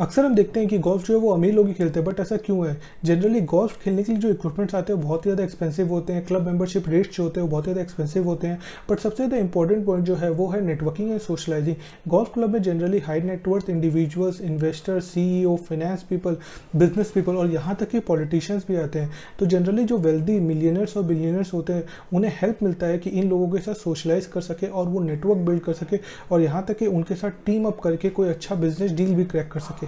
अक्सर हम देखते हैं कि गोल्फ जो है वो अमीर लोग ही खेलते हैं बट ऐसा क्यों है? जनरली गोल्फ खेलने के लिए जो इक्विपमेंट्स आते हैं, वो बहुत ही ज़्यादा एक्सपेंसिव होते हैं। क्लब मेंबरशिप रेट्स जो होते हैं, वो बहुत ज़्यादा एक्सपेंसिव होते हैं। बट सबसे ज़्यादा इंपॉर्टेंट पॉइंट जो है, वो है networking and socialising golf club में generally high net worth individuals investors C finance people business people और यहाँ तक कि पॉलिटिशियंस भी आते हैं। तो जनरली जो वेल्दी मिलियनर्स और बिलियनर्स होते हैं, उन्हें हेल्प मिलता है कि इन लोगों के साथ सोशलाइज कर सके और वो नेटवर्क बिल्ड कर सके और यहाँ तक कि उनके साथ टीम अप करके कोई अच्छा बिज़नेस डील भी क्रैक कर सके।